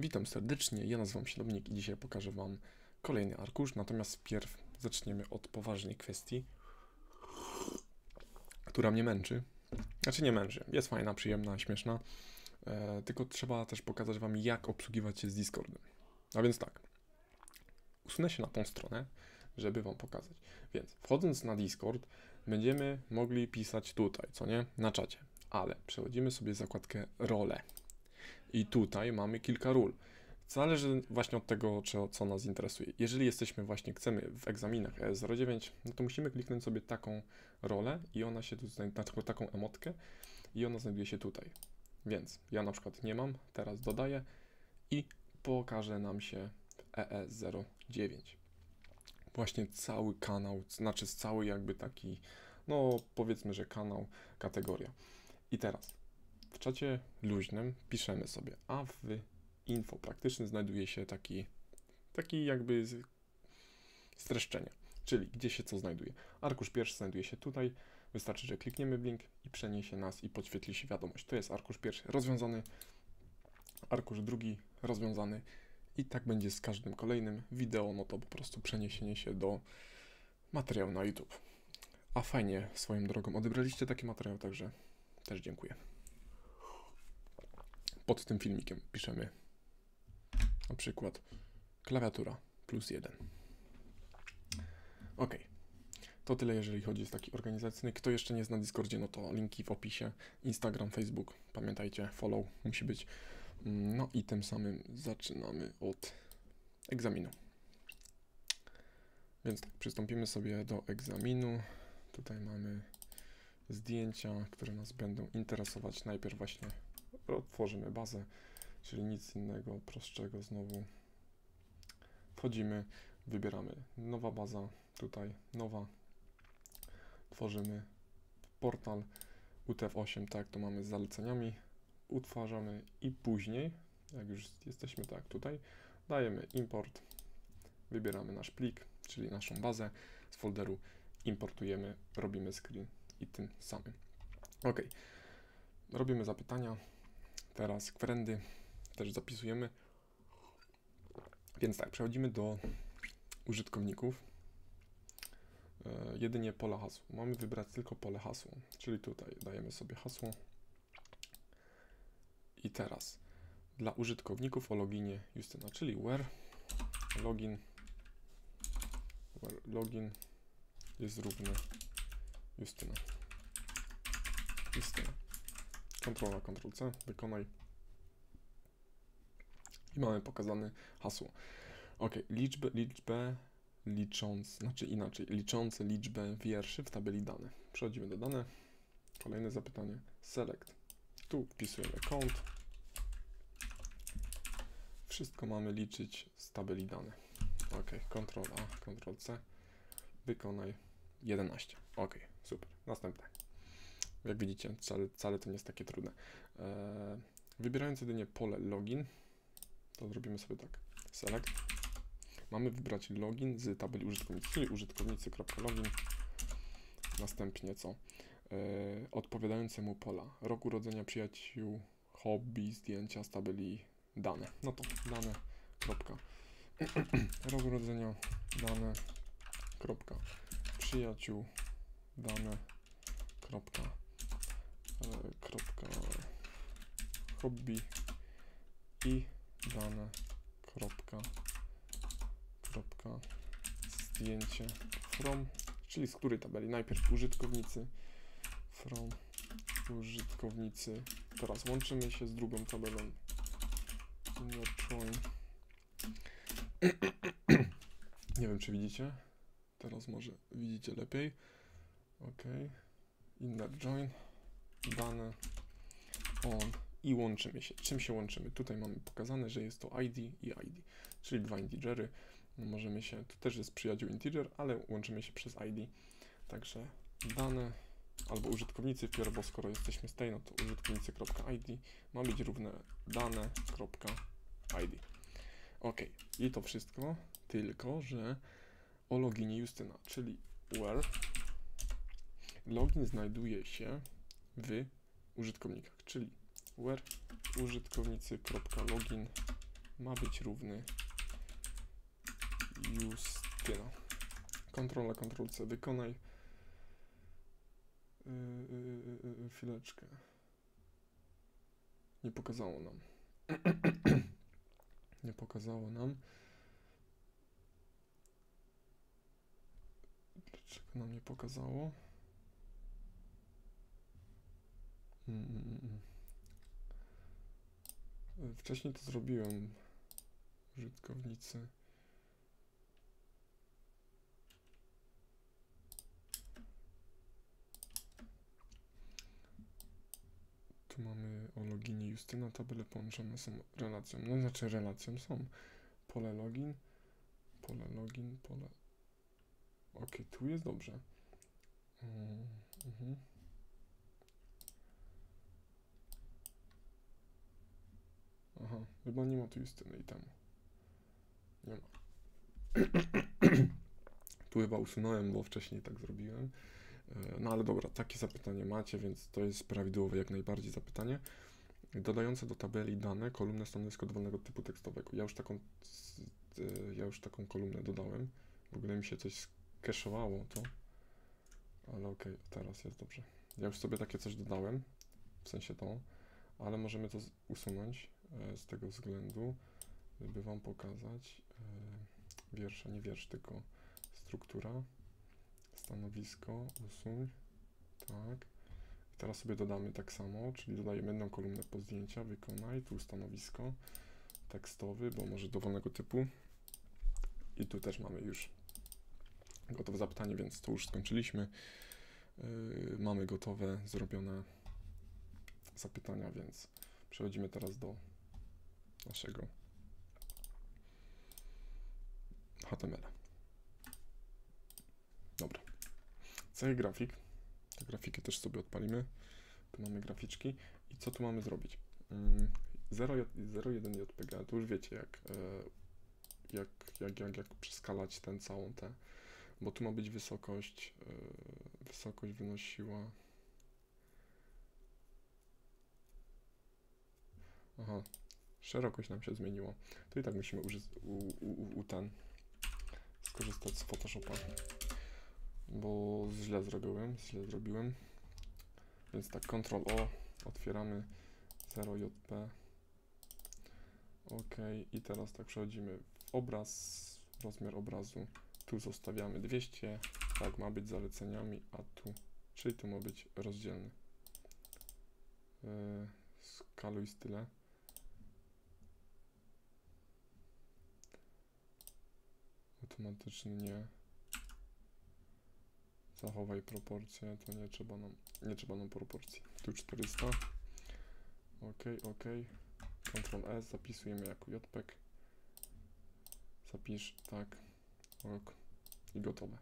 Witam serdecznie, ja nazywam się Dominik i dzisiaj pokażę Wam kolejny arkusz, natomiast pierw zaczniemy od poważnej kwestii, która mnie męczy. Znaczy nie męczy, jest fajna, przyjemna, śmieszna, e, tylko trzeba też pokazać Wam jak obsługiwać się z Discordem. A więc tak, usunę się na tą stronę, żeby Wam pokazać. Więc wchodząc na Discord, będziemy mogli pisać tutaj, co nie? Na czacie. Ale przechodzimy sobie zakładkę role. I tutaj mamy kilka ról. Zależy właśnie od tego, co nas interesuje. Jeżeli jesteśmy właśnie, chcemy w egzaminach ES09, no to musimy kliknąć sobie taką rolę i ona się tu znajduje, taką emotkę i ona znajduje się tutaj. Więc ja na przykład nie mam, teraz dodaję i pokaże nam się w ES09. Właśnie cały kanał, znaczy cały jakby taki, no powiedzmy, że kanał, kategoria. I teraz czacie luźnym piszemy sobie, a w info praktycznym znajduje się taki, taki jakby streszczenie, czyli gdzie się co znajduje. Arkusz pierwszy znajduje się tutaj, wystarczy, że klikniemy w link i przeniesie nas i podświetli się wiadomość. To jest arkusz pierwszy rozwiązany, arkusz drugi rozwiązany i tak będzie z każdym kolejnym wideo, no to po prostu przeniesienie się do materiału na YouTube. A fajnie swoją drogą odebraliście taki materiał, także też dziękuję pod tym filmikiem piszemy na przykład klawiatura plus jeden. Ok. To tyle, jeżeli chodzi o taki organizacyjny. Kto jeszcze nie jest na Discordzie, no to linki w opisie. Instagram, Facebook. Pamiętajcie, follow musi być. No i tym samym zaczynamy od egzaminu. Więc tak, przystąpimy sobie do egzaminu. Tutaj mamy zdjęcia, które nas będą interesować. Najpierw właśnie otworzymy bazę, czyli nic innego, prostszego znowu. Wchodzimy, wybieramy. Nowa baza, tutaj nowa, tworzymy portal UTF-8, tak to mamy z zaleceniami, utwarzamy i później, jak już jesteśmy tak tutaj, dajemy import, wybieramy nasz plik, czyli naszą bazę. Z folderu, importujemy, robimy screen i tym samym. Ok, robimy zapytania, Teraz kwerendy też zapisujemy. Więc tak, przechodzimy do użytkowników. E, jedynie pole hasła. Mamy wybrać tylko pole hasło, czyli tutaj dajemy sobie hasło. I teraz dla użytkowników o loginie Justyna, czyli where login where login jest równy Justyna. Justyna. Kontrola, Ctrl C, wykonaj. I mamy pokazane hasło. Ok, liczbę, liczbę licząc, znaczy inaczej, liczące liczbę wierszy w tabeli dane. Przechodzimy do dane. Kolejne zapytanie. Select. Tu wpisujemy count. Wszystko mamy liczyć z tabeli dane. Ok, Ctrl A, Ctrl C. Wykonaj 11. Ok, super. Następne. Jak widzicie, wcale, wcale to nie jest takie trudne. E, wybierając jedynie pole login, to zrobimy sobie tak. Select. Mamy wybrać login z tabeli użytkownicy, czyli użytkownicy.login. Następnie co? E, odpowiadającemu pola. Rok urodzenia przyjaciół, hobby, zdjęcia z tabeli dane. No to dane. Kropka. Rok urodzenia, dane. Kropka. Przyjaciół, dane. Kropka kropka hobby i dane kropka kropka zdjęcie from, czyli z której tabeli? Najpierw użytkownicy from użytkownicy. Teraz łączymy się z drugą tabelą. Join. Nie wiem, czy widzicie. Teraz może widzicie lepiej. OK. Inner join dane on i łączymy się. Czym się łączymy? Tutaj mamy pokazane, że jest to ID i ID, czyli dwa integery. Możemy się, tu też jest przyjaciół integer, ale łączymy się przez ID. Także dane albo użytkownicy wpierw, bo skoro jesteśmy z tej, no to użytkownicy.id ma być równe dane.id. Ok, i to wszystko, tylko że o loginie Justyna, czyli where login znajduje się w użytkownikach, czyli where użytkownicy.login ma być równy Justyna. Ctrl Ctrl C, wykonaj. Yy, yy, yy, chwileczkę. Nie pokazało nam. Nie pokazało nam. Dlaczego nam nie pokazało? Mm, mm, mm. mm. Wcześniej to zrobiłem. Użytkownicy. Tu mamy o loginie Justyna, tabelę połączone są relacją. No znaczy relacją są pole login, pole login, pole... Ok, tu jest dobrze. Mm, mhm. Aha, chyba nie ma tu Justyny i temu. Nie ma. tu chyba usunąłem, bo wcześniej tak zrobiłem. E, No ale dobra, takie zapytanie macie, więc to jest prawidłowe jak najbardziej zapytanie. Dodające do tabeli dane, kolumnę stanowisko dowolnego typu tekstowego. Ja już taką, e, ja już taką kolumnę dodałem. W ogóle mi się coś skeszowało to. Ale okej, teraz jest dobrze. Ja już sobie takie coś dodałem, w sensie to, ale możemy to usunąć z tego względu, żeby Wam pokazać e, wiersza, nie wiersz, tylko struktura. Stanowisko, usuń. Tak. I teraz sobie dodamy tak samo, czyli dodajemy jedną kolumnę po zdjęcia, wykonaj, tu stanowisko tekstowy, bo może dowolnego typu. I tu też mamy już gotowe zapytanie, więc to już skończyliśmy. Yy, mamy gotowe, zrobione zapytania, więc przechodzimy teraz do naszego HTML-a. Dobra. Cały grafik. Te grafiki też sobie odpalimy. Tu mamy graficzki. I co tu mamy zrobić? Mm, 0, 01 JPG, to już wiecie jak, e, jak, jak, jak, jak przeskalać ten całą tę, bo tu ma być wysokość, e, wysokość wynosiła Aha, szerokość nam się zmieniła. To i tak musimy użyć, u, u, u, ten, skorzystać z Photoshopa bo źle zrobiłem, źle zrobiłem. Więc tak, Ctrl O, otwieramy 0JP. OK, i teraz tak przechodzimy w obraz, rozmiar obrazu. Tu zostawiamy 200, tak ma być zaleceniami, a tu, czyli tu ma być rozdzielny. Yy, skaluj style. Automatyczny nie. Zachowaj proporcje, to nie trzeba nam, nie trzeba nam proporcji. Tu 400. OK, OK. Ctrl S, zapisujemy jako JPEG. Zapisz, tak, ok i gotowe.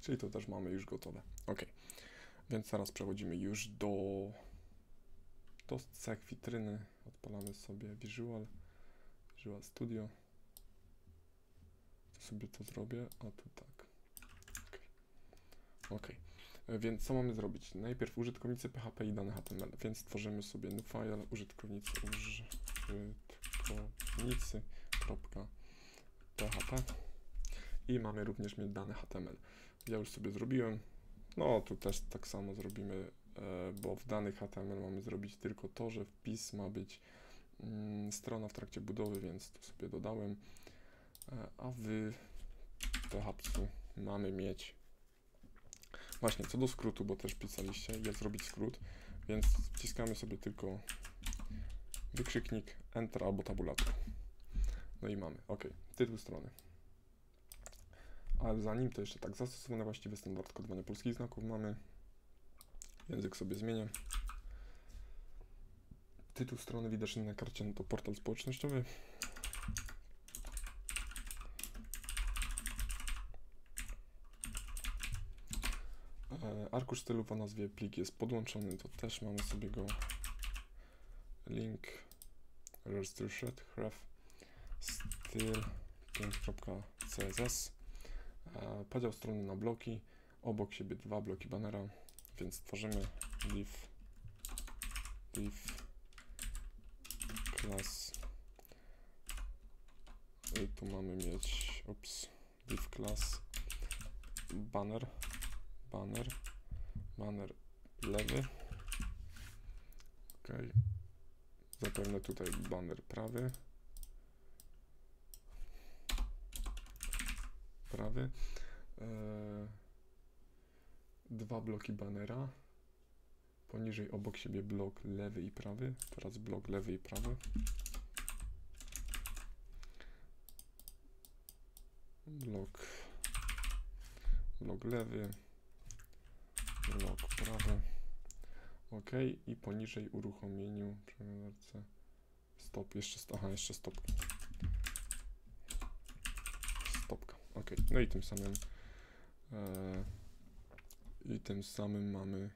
Czyli to też mamy już gotowe. OK. Więc teraz przechodzimy już do, do cech witryny. Odpalamy sobie Visual, Visual Studio. Sobie to zrobię, a tu tak. OK. E, Więc co mamy zrobić? Najpierw użytkownicy PHP i dane HTML, więc tworzymy sobie new file użytkownicy użytkownicy.php i mamy również mieć dane HTML. Ja już sobie zrobiłem. No tu też tak samo zrobimy, e, bo w danych HTML mamy zrobić tylko to, że wpis ma być mm, strona w trakcie budowy, więc tu sobie dodałem. E, A w PHP mamy mieć Właśnie, co do skrótu, bo też pisaliście, jak zrobić skrót, więc wciskamy sobie tylko wykrzyknik Enter albo tabulator. No i mamy, ok, tytuł strony. Ale zanim to jeszcze tak, zastosowany właściwy standard kodowania polskich znaków mamy. Język sobie zmienię. Tytuł strony widoczny na karcie no to portal społecznościowy. E, Arkusz stylów o nazwie plik jest podłączony, to też mamy sobie go. Link. Register thread href styl. 5.css e, podział strony na bloki. Obok siebie dwa bloki banera więc tworzymy div div class. Tu mamy mieć, ups, div class, banner, banner, banner lewy. Ok. Zapewne tutaj banner prawy. Prawy. Eee, dwa bloki banera. Poniżej obok siebie blok lewy i prawy. Teraz blok lewy i prawy. Blok, blok lewy, blok prawy. OK. I poniżej uruchomieniu przeglądarce stop. Jeszcze, aha, jeszcze stop. Stopka. OK. No i tym samym e, i tym samym mamy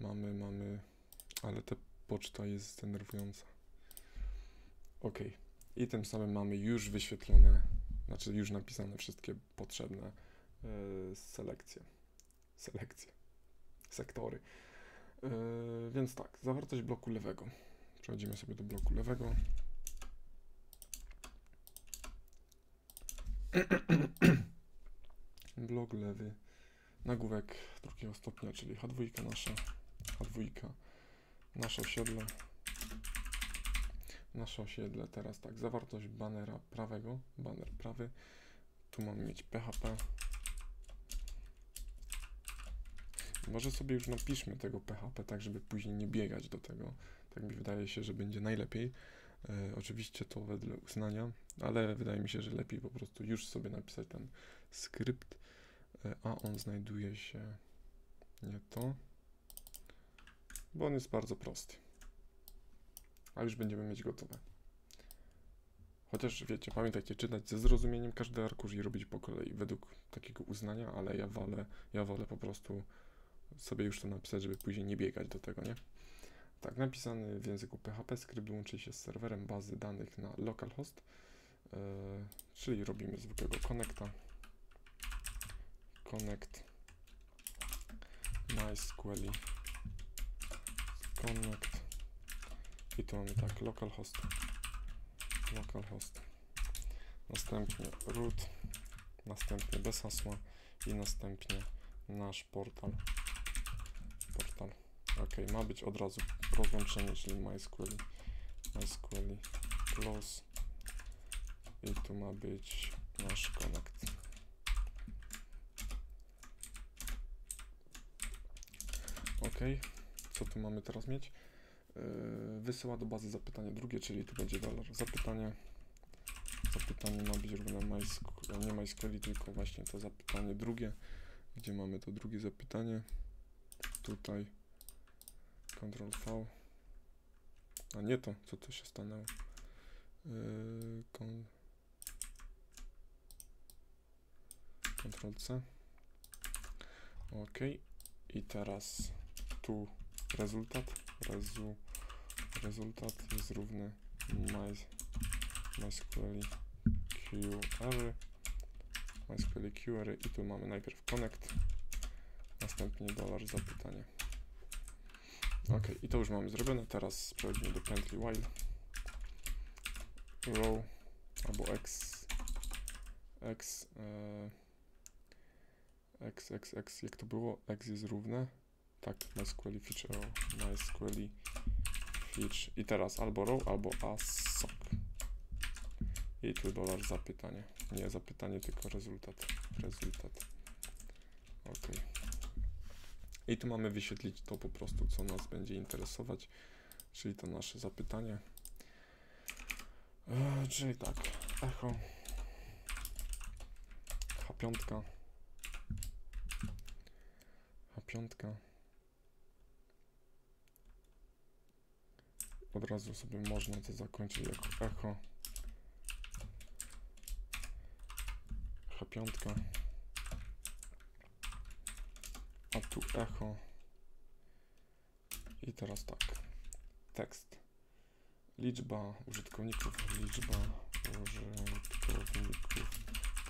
mamy, mamy, ale ta poczta jest denerwująca. OK. I tym samym mamy już wyświetlone, znaczy już napisane wszystkie potrzebne e, selekcje. Selekcje. Sektory. E, więc tak, zawartość bloku lewego. Przechodzimy sobie do bloku lewego. Blok lewy. Nagłówek drugiego stopnia, czyli H2 nasza. H2. Nasze osiedle. Nasze osiedle. Teraz tak, zawartość banera prawego. Baner prawy. Tu mamy mieć PHP. Może sobie już napiszmy tego PHP, tak żeby później nie biegać do tego. Tak mi wydaje się, że będzie najlepiej. E, oczywiście to wedle uznania, ale wydaje mi się, że lepiej po prostu już sobie napisać ten skrypt, e, a on znajduje się nie to, bo on jest bardzo prosty. A już będziemy mieć gotowe. Chociaż wiecie, pamiętajcie, czytać ze zrozumieniem każdy arkusz i robić po kolei według takiego uznania, ale ja wolę, ja wolę po prostu sobie już to napisać, żeby później nie biegać do tego, nie? Tak, napisany w języku PHP skrypt łączy się z serwerem bazy danych na localhost, yy, czyli robimy zwykłego connecta. Connect MySQL connect. I tu mamy tak localhost. Localhost. Następnie root. Następnie bez hasła. I następnie nasz portal ok ma być od razu rozłączenie czyli MySQL MySQL close i tu ma być nasz connect ok co tu mamy teraz mieć Yy, wysyła do bazy zapytanie drugie, czyli tu będzie dolar zapytanie. Zapytanie ma być równe MySQL, nie MySQL, tylko właśnie to zapytanie drugie, gdzie mamy to drugie zapytanie. Tutaj Ctrl V. A nie to, co to się stanęło. Yy, kon... Ctrl C. OK. I teraz tu rezultat. Rezu rezultat jest równy my, MySQL i tu mamy najpierw connect następnie dolar zapytanie ok i to już mamy zrobione teraz przechodzimy do pętli while row albo x x e, x x x jak to było x jest równe tak MySQL feature MySQL Fitch i teraz albo row, albo assoc. I tu dolar zapytanie. Nie zapytanie, tylko rezultat. Rezultat. Ok. I tu mamy wyświetlić to po prostu, co nas będzie interesować, czyli to nasze zapytanie. Eee, czyli tak, echo. H5. H5. od razu sobie można to zakończyć jako echo. H5. A tu echo. I teraz tak. Tekst. Liczba użytkowników, liczba użytkowników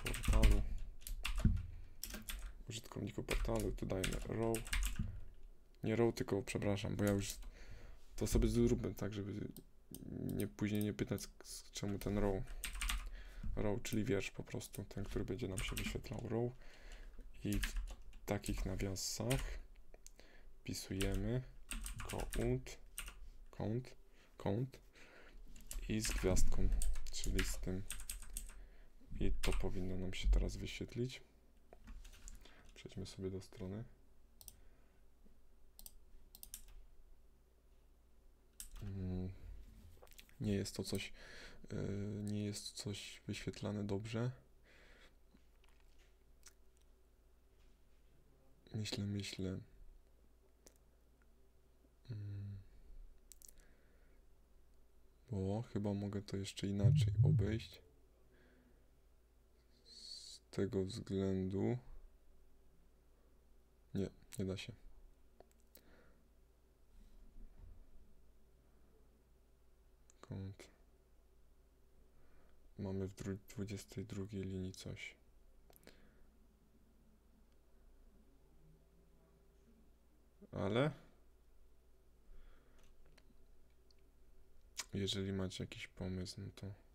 portalu. Użytkowników portalu, tu dajemy row. Nie row, tylko przepraszam, bo ja już to sobie zróbmy tak, żeby nie później nie pytać z, czemu ten row. row, czyli wiersz po prostu, ten, który będzie nam się wyświetlał row i takich nawiasach wpisujemy count, count, count i z gwiazdką, czyli z tym i to powinno nam się teraz wyświetlić. Przejdźmy sobie do strony. Mm, Nie jest to coś, yy, nie jest coś wyświetlane dobrze. Myślę, myślę. Mm. Bo chyba mogę to jeszcze inaczej obejść. Z tego względu. Nie, nie da się. Kąt. Mamy w dru- 22 linii coś. Ale jeżeli macie jakiś pomysł, no to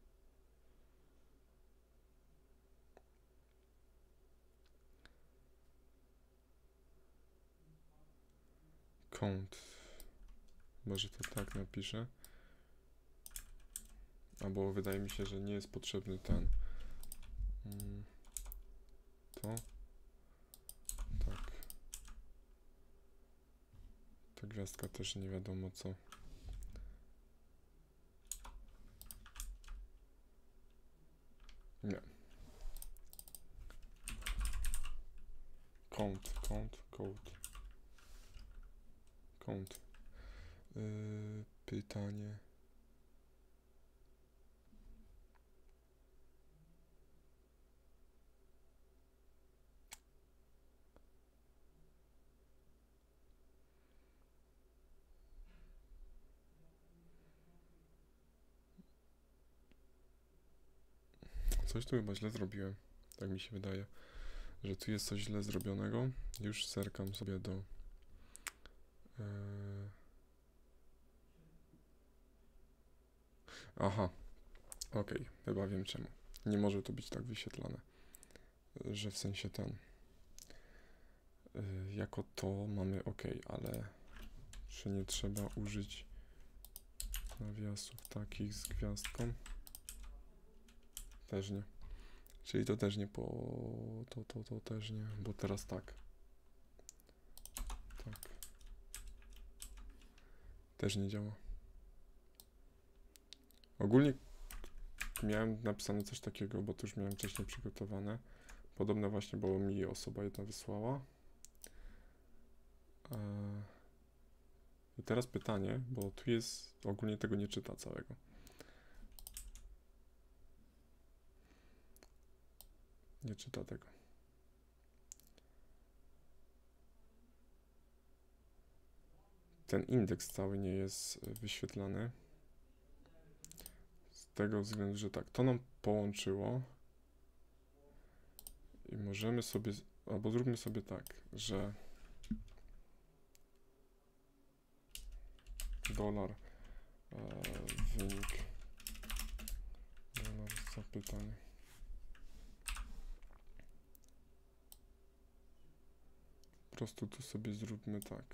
kąt. Może to tak napiszę. Albo wydaje mi się, że nie jest potrzebny ten. Mm, To. Tak. Ta gwiazdka też nie wiadomo co. Nie. Kąt, kąt, kąt. Kąt. Yy, pytanie. Coś tu chyba źle zrobiłem. Tak mi się wydaje, że tu jest coś źle zrobionego. Już zerkam sobie do. e, Aha, okej, chyba wiem czemu. Nie może to być tak wyświetlane, że w sensie ten. e, Jako to mamy ok, ale czy nie trzeba użyć nawiasów takich z gwiazdką? Też nie. Czyli to też nie po... To, to, to też nie, bo teraz tak. Tak. Też nie działa. Ogólnie miałem napisane coś takiego, bo to już miałem wcześniej przygotowane. Podobne właśnie, bo mi osoba jedna wysłała. Eee, I teraz pytanie, bo tu jest, ogólnie tego nie czyta całego. Nie czyta tego. Ten indeks cały nie jest y, wyświetlany. Z tego względu, że tak, to nam połączyło. I możemy sobie, albo zróbmy sobie tak, że dolar e, wynik dolar. Prostu tu sobie zróbmy tak.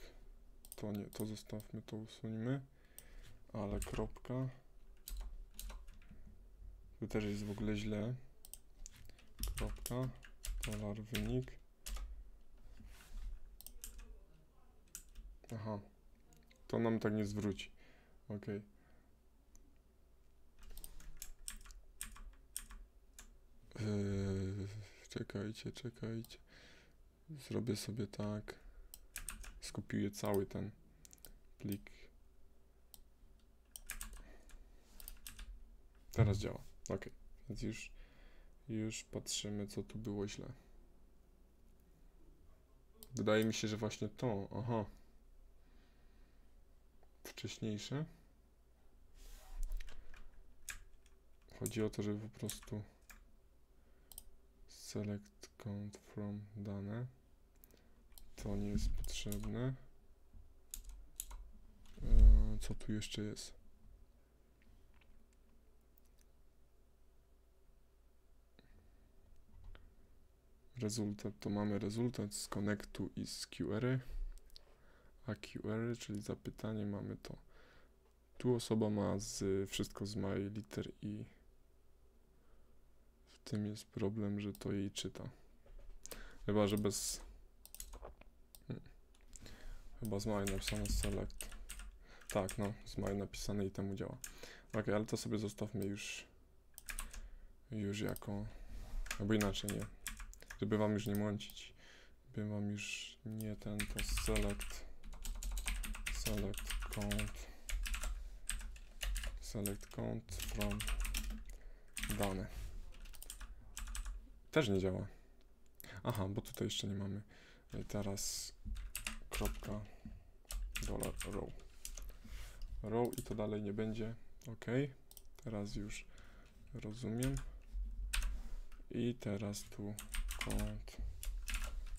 To nie, to zostawmy, to usuńmy. Ale kropka. Tu też jest w ogóle źle. Kropka. Dolar wynik. Aha. To nam tak nie zwróci. Ok. Yy, czekajcie, czekajcie. Zrobię sobie tak. Skopiuję cały ten plik. Teraz działa. Ok. Więc już, już patrzymy, co tu było źle. Wydaje mi się, że właśnie to. Aha. Wcześniejsze. Chodzi o to, żeby po prostu select count from dane. To nie jest potrzebne. Eee, Co tu jeszcze jest? rezultat, to mamy rezultat z connectu i z query. A query, czyli zapytanie, mamy to. Tu osoba ma z, wszystko z małej liter i w tym jest problem, że to jej czyta. Chyba, że bez... Chyba z małej napisane select. Tak, no, z małej napisane i temu działa. Ok, ale to sobie zostawmy już już jako, albo inaczej nie, żeby wam już nie mącić, żeby wam już nie ten, to select, select count, select count from dane. Też nie działa. Aha, bo tutaj jeszcze nie mamy. I teraz kropka dollar row. Row i to dalej nie będzie. Ok. Teraz już rozumiem. I teraz tu kąt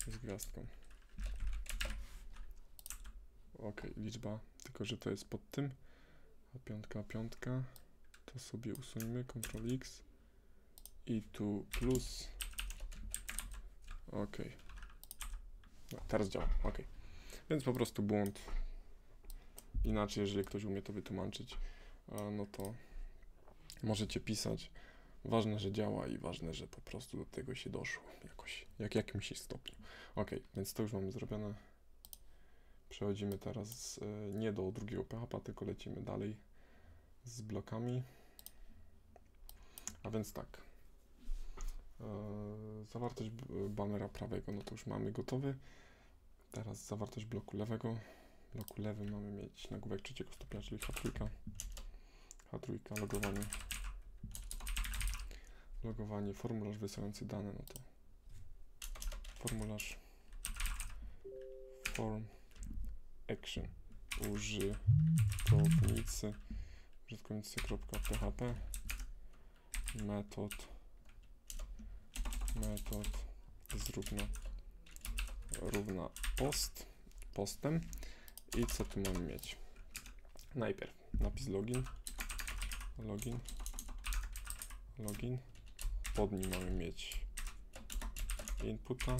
z gwiazdką. Ok, liczba, tylko że to jest pod tym. A piątka, piątka. To sobie usuńmy, Ctrl X. I tu plus. Ok. No, teraz działa, ok. Więc po prostu błąd. Inaczej, jeżeli ktoś umie to wytłumaczyć, no to możecie pisać. Ważne, że działa i ważne, że po prostu do tego się doszło jakoś, jak jakimś stopniu. Ok, więc to już mamy zrobione. Przechodzimy teraz e, nie do drugiego PHP, tylko lecimy dalej z blokami. A więc tak. E, zawartość banera prawego, no to już mamy gotowy. Teraz zawartość bloku lewego. Bloku lewym mamy mieć nagłówek trzeciego stopnia, czyli H3. H3, logowanie logowanie, formularz wysyłający dane, no to formularz form action użytkownicy użytkownicy.php metod metod zrówna równa post postem. I co tu mamy mieć? Najpierw napis login login login. Pod nim mamy mieć inputa,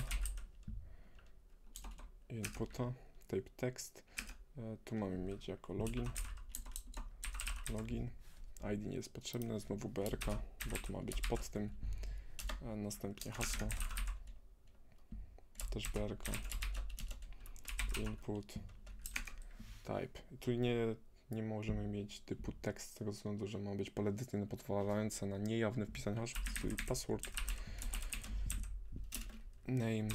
inputa, type text, e, tu mamy mieć jako login, login, ID nie jest potrzebne, znowu BRK, bo to ma być pod tym, e, następnie hasło, też BRK, input, type, tu nie nie możemy mieć typu tekst z tego względu, że ma być pole decyzyjne pozwalające na niejawne wpisanie czyli password. Name.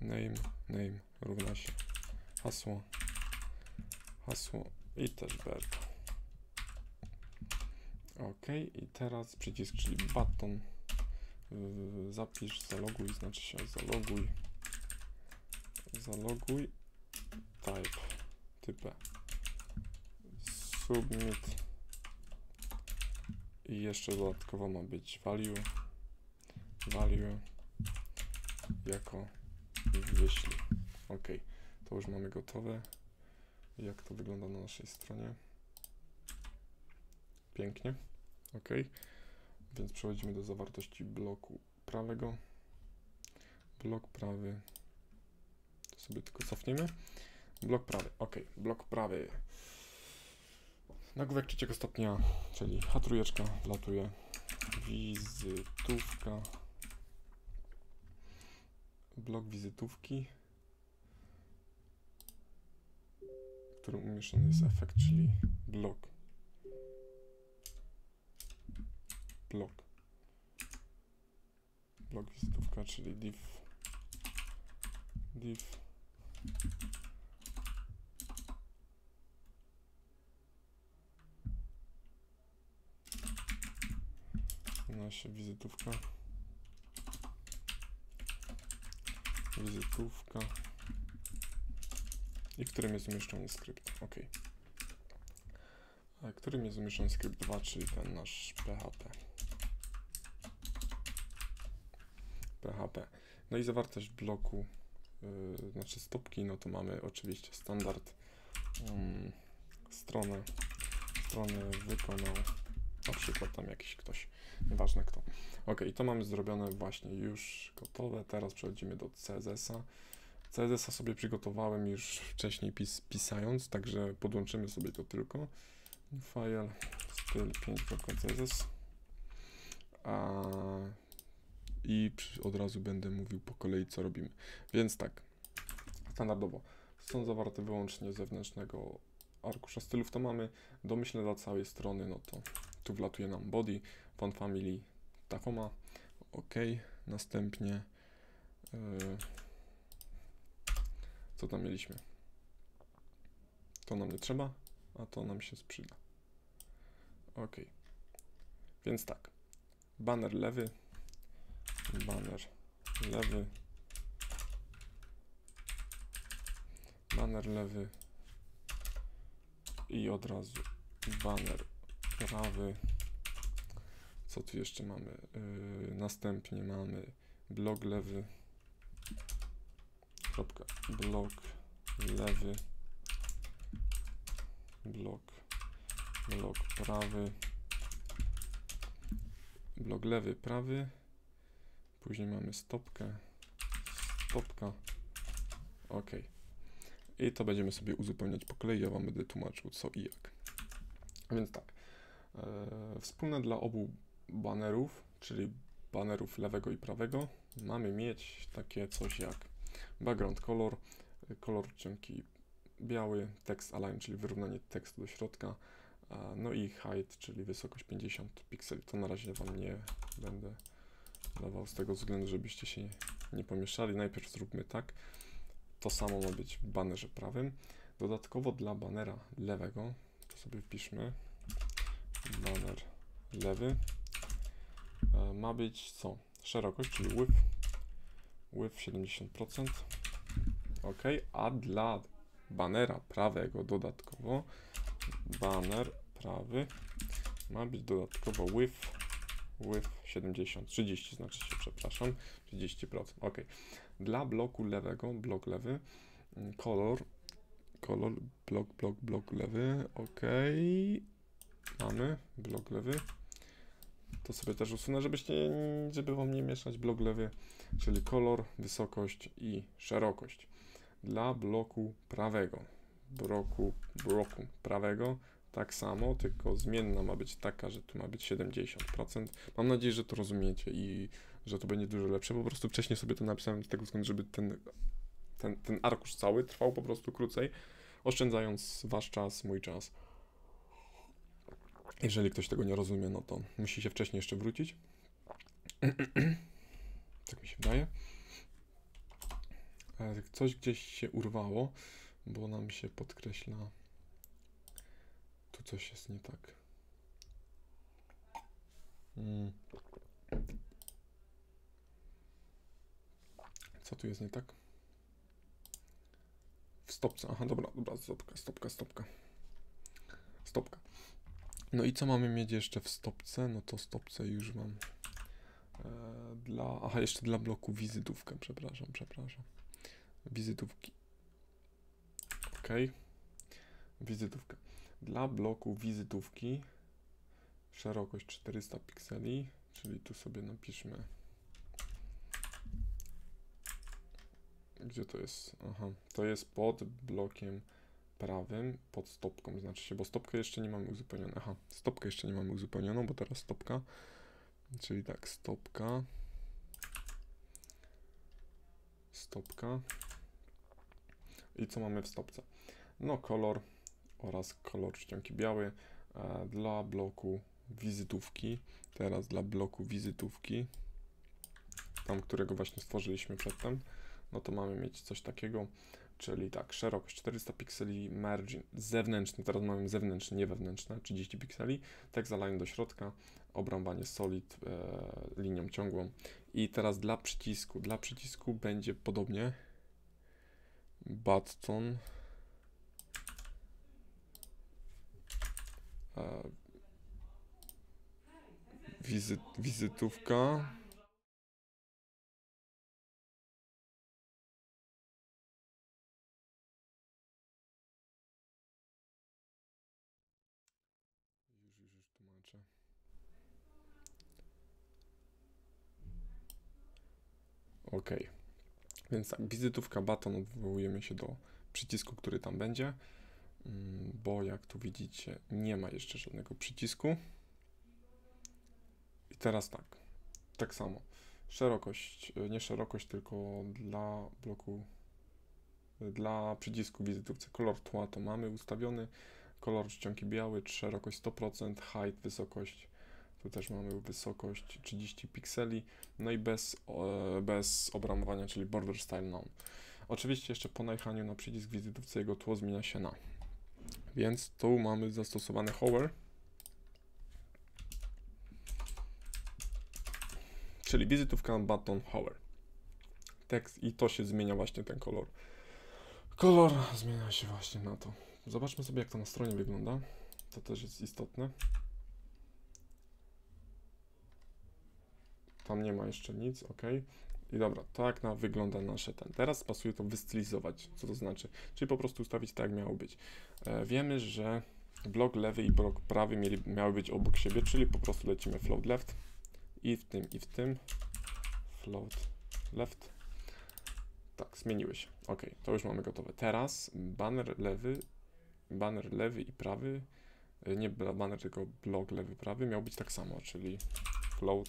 Name name. Równa się. Hasło. Hasło i też berka ok i teraz przycisk czyli button zapisz zaloguj znaczy się zaloguj. Zaloguj type typę submit. I jeszcze dodatkowo ma być value. Value jako wyślij. Ok to już mamy gotowe. Jak to wygląda na naszej stronie? Pięknie. Ok więc przechodzimy do zawartości bloku prawego blok prawy to sobie tylko cofniemy Blok prawy, ok. Blok prawy. Nagłówek trzeciego stopnia, czyli H3 wlatuje. Wizytówka. Blok wizytówki. W którym umieszczony jest efekt, czyli blok. Blok. Blok wizytówka, czyli div. Div się wizytówka. Wizytówka. I w którym jest umieszczony skrypt. OK. A którym jest umieszczony skrypt 2, czyli ten nasz PHP. PHP. No i zawartość bloku, yy, znaczy stopki, no to mamy oczywiście standard, um, stronę, stronę wykonał, przykład tam jakiś ktoś, nieważne kto. Ok, to mamy zrobione właśnie już gotowe. Teraz przechodzimy do CSS-a. CSS-a sobie przygotowałem już wcześniej pis pisając, także podłączymy sobie to tylko. File styl 5.css a i od razu będę mówił po kolei co robimy. Więc tak, standardowo są zawarte wyłącznie zewnętrznego arkusza stylów, to mamy domyślne dla całej strony, no to tu wlatuje nam body, font family, Tacoma, ok, następnie yy, co tam mieliśmy? To nam nie trzeba, a to nam się sprzyda. Ok, więc tak, banner lewy, banner. Lewy, banner lewy. I od razu banner prawy. Co tu jeszcze mamy? Yy, następnie mamy blok lewy, kropka, blok lewy, blok, blok prawy, blok lewy, prawy, później mamy stopkę, stopka, ok. I to będziemy sobie uzupełniać po kolei, ja Wam będę tłumaczył co i jak. Więc tak, e, wspólne dla obu banerów, czyli banerów lewego i prawego, mamy mieć takie coś jak background color, kolor cienki biały, text align, czyli wyrównanie tekstu do środka, no i height, czyli wysokość 50 pikseli. To na razie Wam nie będę dawał z tego względu, żebyście się nie pomieszali. Najpierw zróbmy tak. To samo ma być w banerze prawym. Dodatkowo dla banera lewego, to sobie wpiszmy, baner lewy, e, ma być co? Szerokość, czyli width, width 70%, ok, a dla banera prawego dodatkowo, banner prawy ma być dodatkowo width, width 70, 30 znaczy się, przepraszam, 30%, ok. Dla bloku lewego, blok lewy, kolor, kolor, blok, blok, blok lewy, ok. Mamy blok lewy. To sobie też usunę, żebyście, żeby wam nie mieszać blok lewy, czyli kolor, wysokość i szerokość. Dla bloku prawego, bloku, bloku prawego, tak samo, tylko zmienna ma być taka, że tu ma być 70%. Mam nadzieję, że to rozumiecie i że to będzie dużo lepsze. Po prostu wcześniej sobie to napisałem z tego względu, żeby ten, ten, ten arkusz cały trwał po prostu krócej, oszczędzając wasz czas, mój czas. Jeżeli ktoś tego nie rozumie, no to musi się wcześniej jeszcze wrócić. tak mi się wydaje. Coś gdzieś się urwało, bo nam się podkreśla. Tu coś jest nie tak. Hmm. Co tu jest nie tak? W stopce. Aha, dobra, dobra, stopka, stopka, stopka. Stopka. No i co mamy mieć jeszcze w stopce? No to stopce już mam e, dla... Aha, jeszcze dla bloku wizytówkę, przepraszam, przepraszam. Wizytówki. Ok. Wizytówkę. Dla bloku wizytówki szerokość 400 pikseli, czyli tu sobie napiszmy Gdzie to jest? Aha, to jest pod blokiem prawym, pod stopką, znaczy się, bo stopkę jeszcze nie mamy uzupełnioną. Aha, stopkę jeszcze nie mamy uzupełnioną, bo teraz stopka. Czyli tak, stopka. Stopka. I co mamy w stopce? No, kolor oraz kolor czcionki biały e, dla bloku wizytówki. Teraz dla bloku wizytówki, tam którego właśnie stworzyliśmy przedtem no to mamy mieć coś takiego, czyli tak, szerokość 400 pikseli, margin zewnętrzny, teraz mamy zewnętrzny, nie wewnętrzne, 30 pikseli, tekst align do środka, obrąbanie solid e, linią ciągłą. I teraz dla przycisku, dla przycisku będzie podobnie. Button Wizy, wizytówka. OK. Więc tak, wizytówka baton odwołujemy się do przycisku, który tam będzie bo jak tu widzicie, nie ma jeszcze żadnego przycisku. I teraz tak, tak samo. Szerokość, e, nie szerokość, tylko dla bloku, e, dla przycisku wizytówce kolor tła to mamy ustawiony, kolor czcionki biały, szerokość 100%, height, wysokość, tu też mamy wysokość 30 pikseli, no i bez, bez obramowania, czyli border style none. Oczywiście jeszcze po najechaniu na przycisk wizytówce jego tło zmienia się na. Więc tu mamy zastosowane hover, czyli wizytówka button hover. Tekst i to się zmienia właśnie ten kolor. Kolor zmienia się właśnie na to. Zobaczmy sobie jak to na stronie wygląda. To też jest istotne. Tam nie ma jeszcze nic, ok. I dobra, tak na wygląda nasze ten. Teraz pasuje to wystylizować. Co to znaczy? Czyli po prostu ustawić tak, jak miało być. E, wiemy, że blok lewy i blok prawy mieli, miały być obok siebie, czyli po prostu lecimy float left i w tym, i w tym. Float left. Tak, zmieniły się. Ok, to już mamy gotowe. Teraz banner lewy, banner lewy i prawy, e, nie banner, tylko blok lewy, prawy miał być tak samo, czyli float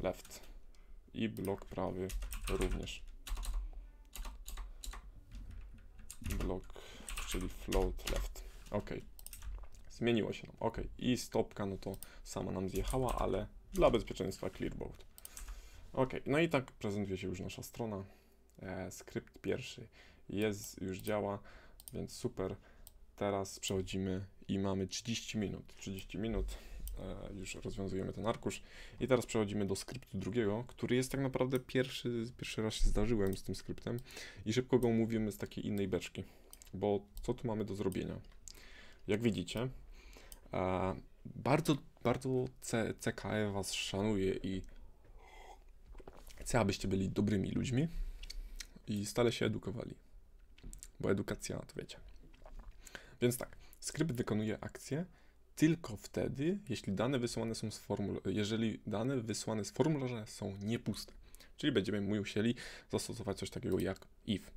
left i blok prawy również. Blok, czyli float left. Ok. Zmieniło się nam. Ok. I stopka, no to sama nam zjechała, ale dla bezpieczeństwa clearboard. Ok. No i tak prezentuje się już nasza strona. E, skrypt pierwszy jest, już działa, więc super. Teraz przechodzimy i mamy 30 minut. 30 minut już rozwiązujemy ten arkusz. I teraz przechodzimy do skryptu drugiego, który jest tak naprawdę pierwszy, pierwszy raz się zdarzyłem z tym skryptem i szybko go mówimy z takiej innej beczki, bo co tu mamy do zrobienia? Jak widzicie, e, bardzo, bardzo C, CKE Was szanuje i chce, abyście byli dobrymi ludźmi i stale się edukowali, bo edukacja, to wiecie. Więc tak, skrypt wykonuje akcję, tylko wtedy, jeśli dane wysłane są z jeżeli dane wysłane z formularza są niepuste. Czyli będziemy musieli zastosować coś takiego jak if.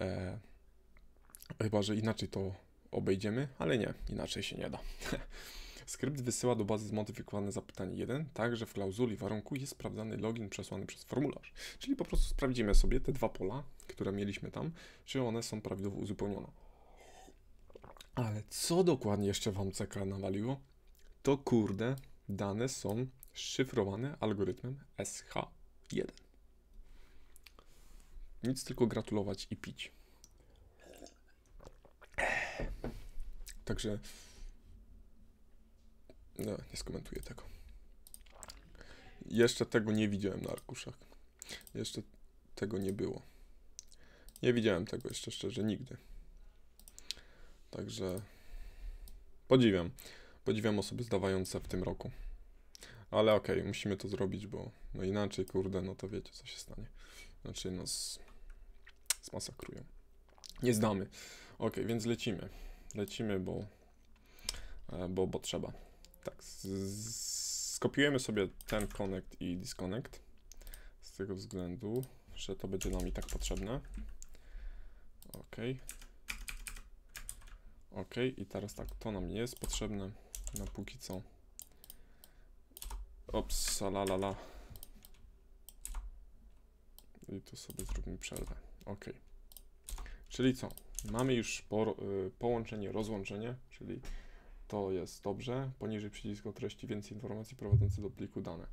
E, chyba, że inaczej to obejdziemy, ale nie, inaczej się nie da. Skrypt wysyła do bazy zmodyfikowane zapytanie 1, tak, że w klauzuli warunku jest sprawdzany login przesłany przez formularz. Czyli po prostu sprawdzimy sobie te dwa pola, które mieliśmy tam, czy one są prawidłowo uzupełnione. Ale co dokładnie jeszcze wam CK nawaliło? To kurde, dane są szyfrowane algorytmem SH1. Nic tylko gratulować i pić. Także no, nie skomentuję tego. Jeszcze tego nie widziałem na arkuszach. Jeszcze tego nie było. Nie widziałem tego jeszcze szczerze nigdy. Także podziwiam. Podziwiam osoby zdawające w tym roku. Ale okej, okay, musimy to zrobić, bo no inaczej, kurde, no to wiecie, co się stanie. Znaczy nas zmasakrują. Nie zdamy. Ok, więc lecimy. Lecimy, bo, e, bo, bo trzeba. Tak, skopiujemy sobie ten connect i disconnect. Z tego względu, że to będzie nam i tak potrzebne. Ok. Ok, i teraz tak, to nam nie jest potrzebne na póki co. Ops, la la la. I tu sobie zróbmy przerwę. Ok. Czyli co? Mamy już po, y, połączenie, rozłączenie, czyli to jest dobrze. Poniżej przycisku treści więcej informacji prowadzące do pliku dane.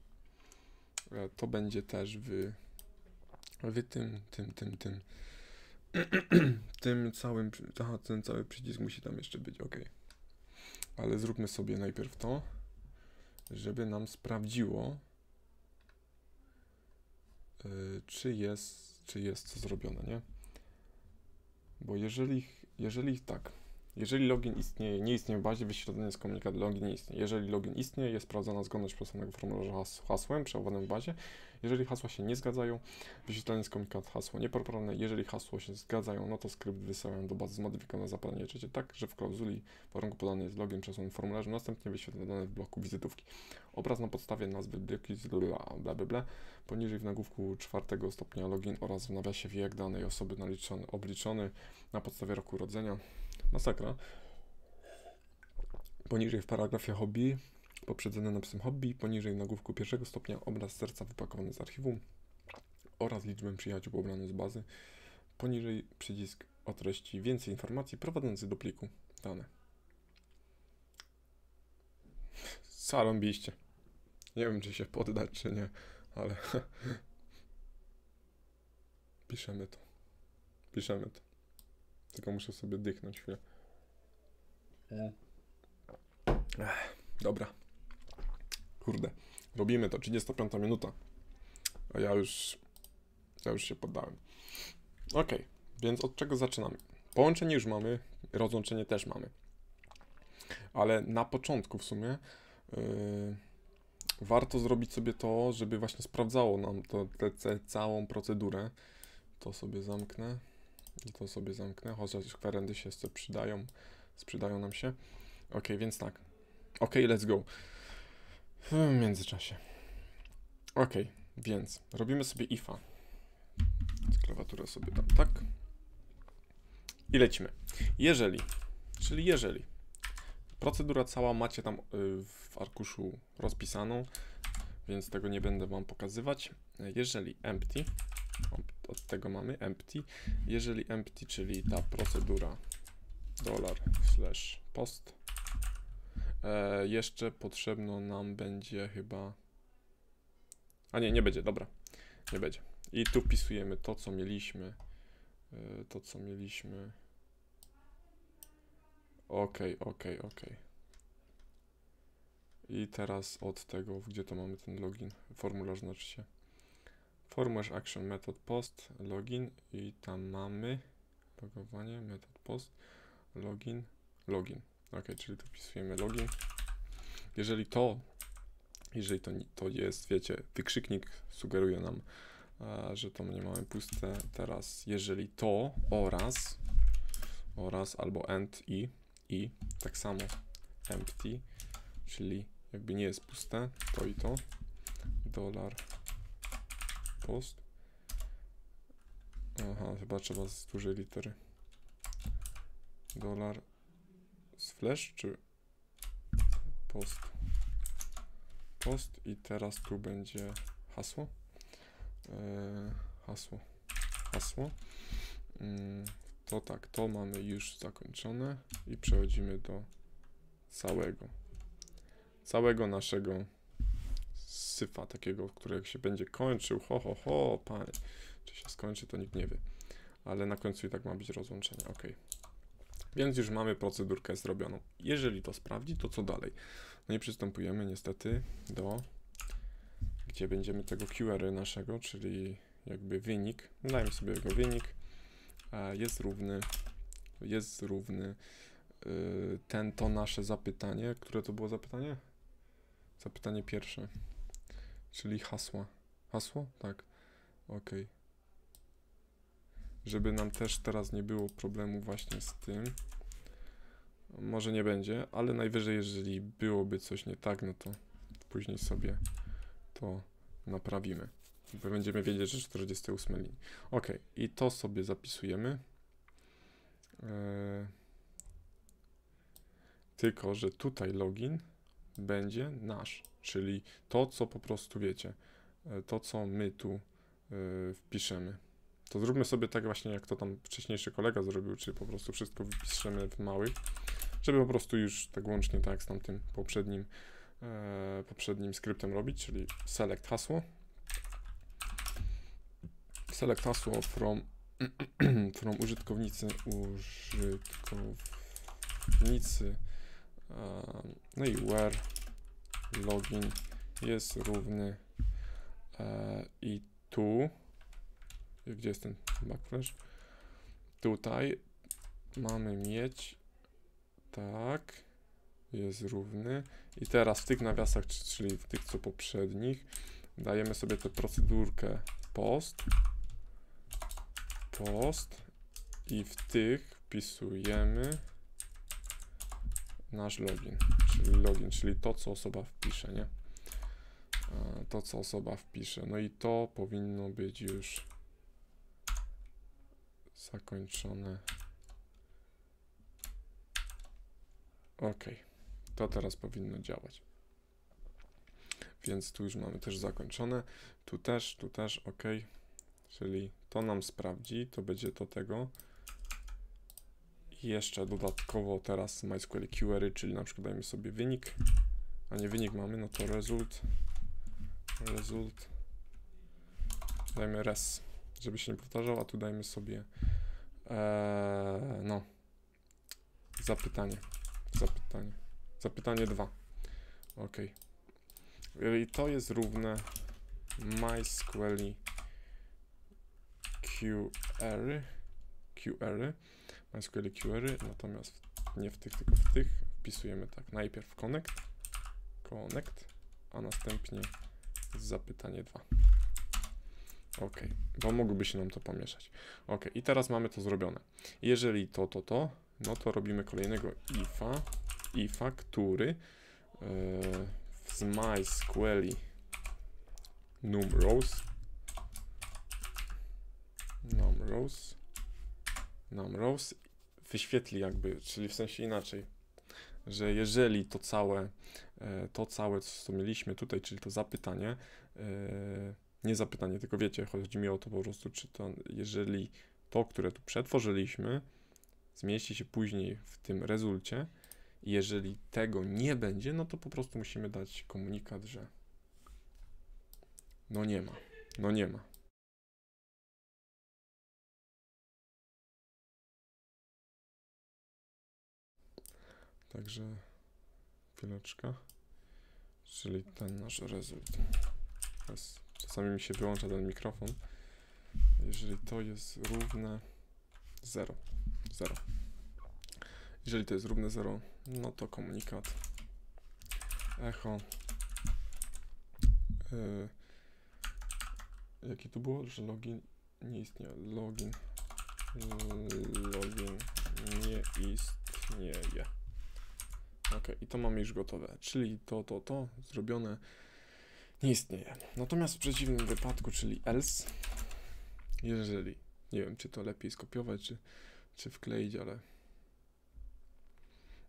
E, to będzie też w, w tym, tym, tym, tym tym całym, aha, ten cały przycisk musi tam jeszcze być, ok. Ale zróbmy sobie najpierw to, żeby nam sprawdziło, yy, czy jest, czy jest co zrobione, nie? Bo jeżeli, jeżeli tak, Jeżeli login istnieje, nie istnieje w bazie, wyświetlony jest komunikat login nie istnieje. Jeżeli login istnieje, jest sprawdzona zgodność przesłanego formularza has hasłem przechowanym w bazie. Jeżeli hasła się nie zgadzają, wyświetlany jest komunikat hasło niepoprawne. Jeżeli hasło się zgadzają, no to skrypt wysyłają do bazy zmodyfikowane zapalenie trzecie tak, że w klauzuli warunku podany jest login przesłany formularzu, następnie wyświetlony w bloku wizytówki. Obraz na podstawie nazwy bla bla bla bla. Poniżej w nagłówku czwartego stopnia login oraz w nawiasie wiek danej osoby naliczony, obliczony na podstawie roku urodzenia. Masakra. Poniżej w paragrafie hobby, poprzedzony napisem hobby, poniżej nagłówku pierwszego stopnia obraz serca wypakowany z archiwum oraz liczbę przyjaciół pobraną z bazy. Poniżej przycisk o treści więcej informacji prowadzący do pliku dane. Zarąbiście. Nie wiem, czy się poddać, czy nie, ale piszemy to. Piszemy to. Tylko muszę sobie dychnąć chwilę. Ech, dobra. Kurde. Robimy to. 35 minuta. A ja już. Ja już się poddałem. Ok, więc od czego zaczynamy? Połączenie już mamy, rozłączenie też mamy. Ale na początku w sumie yy, warto zrobić sobie to, żeby właśnie sprawdzało nam to, tę całą procedurę. To sobie zamknę. I to sobie zamknę, chociaż kwerendy się jeszcze przydają, sprzedają nam się. Ok, więc tak. Ok, let's go. W międzyczasie. Ok, więc robimy sobie ifa. Klawiaturę sobie dam tak. I lecimy. Jeżeli, czyli jeżeli procedura cała macie tam y, w arkuszu rozpisaną, więc tego nie będę Wam pokazywać. Jeżeli empty, od tego mamy empty. Jeżeli empty, czyli ta procedura dollar slash post, e, jeszcze potrzebno nam będzie chyba. A nie, nie będzie, dobra. Nie będzie. I tu wpisujemy to, co mieliśmy. E, to, co mieliśmy. Ok, ok, ok. I teraz od tego, gdzie to mamy ten login, formularz znaczy się. Formularz action method post, login i tam mamy logowanie, method post, login, login. Ok, czyli tu wpisujemy login. Jeżeli to, jeżeli to, to jest, wiecie, wykrzyknik sugeruje nam, że to nie mamy puste. Teraz, jeżeli to oraz, oraz albo end i, i, tak samo empty, czyli jakby nie jest puste, to i to, dolar post. Aha, chyba trzeba z dużej litery. Dolar flash czy post? Post i teraz tu będzie hasło. Eee, hasło. Hasło. Mm, to tak, to mamy już zakończone i przechodzimy do całego. Całego naszego syfa takiego, który się będzie kończył, ho, ho, ho, panie. Czy się skończy, to nikt nie wie. Ale na końcu i tak ma być rozłączenie, ok. Więc już mamy procedurkę zrobioną. Jeżeli to sprawdzi, to co dalej? No i przystępujemy niestety do, gdzie będziemy tego QR naszego, czyli jakby wynik, dajmy sobie jego wynik, jest równy, jest równy y, ten, to nasze zapytanie, które to było zapytanie? Zapytanie pierwsze. Czyli hasła. Hasło? Tak. Ok. Żeby nam też teraz nie było problemu właśnie z tym. Może nie będzie, ale najwyżej, jeżeli byłoby coś nie tak, no to później sobie to naprawimy. Bo będziemy wiedzieć, że 48 linii. Ok, i to sobie zapisujemy. Eee, tylko, że tutaj login będzie nasz, czyli to, co po prostu wiecie, e, to, co my tu y, wpiszemy. To zróbmy sobie tak właśnie, jak to tam wcześniejszy kolega zrobił, czyli po prostu wszystko wpiszemy w małych, żeby po prostu już tak łącznie tak jak z tamtym poprzednim, e, poprzednim skryptem robić, czyli select hasło. Select hasło from, from użytkownicy, użytkownicy no i where login jest równy e, i tu, gdzie jest ten backflash? Tutaj mamy mieć Tak. Jest równy. I teraz w tych nawiasach, czyli w tych co poprzednich, dajemy sobie tę procedurkę post. Post. I w tych wpisujemy nasz login. Czyli login, czyli to, co osoba wpisze, nie? To, co osoba wpisze. No i to powinno być już zakończone. Ok, to teraz powinno działać. Więc tu już mamy też zakończone. Tu też, tu też, ok. Czyli to nam sprawdzi, to będzie do tego. I jeszcze dodatkowo teraz MySQL query, czyli na przykład dajmy sobie wynik, a nie wynik mamy, no to result, result, dajmy res, żeby się nie powtarzał, a tu dajmy sobie Eee, no. Zapytanie. Zapytanie. Zapytanie 2. Ok. I to jest równe MySQL query. Query. MySQL query. Natomiast nie w tych, tylko w tych wpisujemy tak. Najpierw connect. Connect. A następnie zapytanie 2. Ok, bo mogłoby się nam to pomieszać. Ok, i teraz mamy to zrobione. Jeżeli to, to, to, no to robimy kolejnego ifa, ifa, który yy, z MySQL num rows, num rows, num rows wyświetli jakby, czyli w sensie inaczej, że jeżeli to całe, e, to całe, co mieliśmy tutaj, czyli to zapytanie, e, nie zapytanie, tylko wiecie, chodzi mi o to po prostu, czy to, jeżeli to, które tu przetworzyliśmy, zmieści się później w tym rezulcie, jeżeli tego nie będzie, no to po prostu musimy dać komunikat, że no nie ma, no nie ma. Także chwileczkę, czyli ten nasz rezult. Teraz czasami mi się wyłącza ten mikrofon. Jeżeli to jest równe 0, 0. Jeżeli to jest równe 0, no to komunikat echo. Yy, jaki tu było, że login nie istnieje. Login. Login nie istnieje. Ok, i to mamy już gotowe. Czyli to, to, to zrobione nie istnieje. Natomiast w przeciwnym wypadku, czyli else, jeżeli, nie wiem, czy to lepiej skopiować, czy, czy wkleić, ale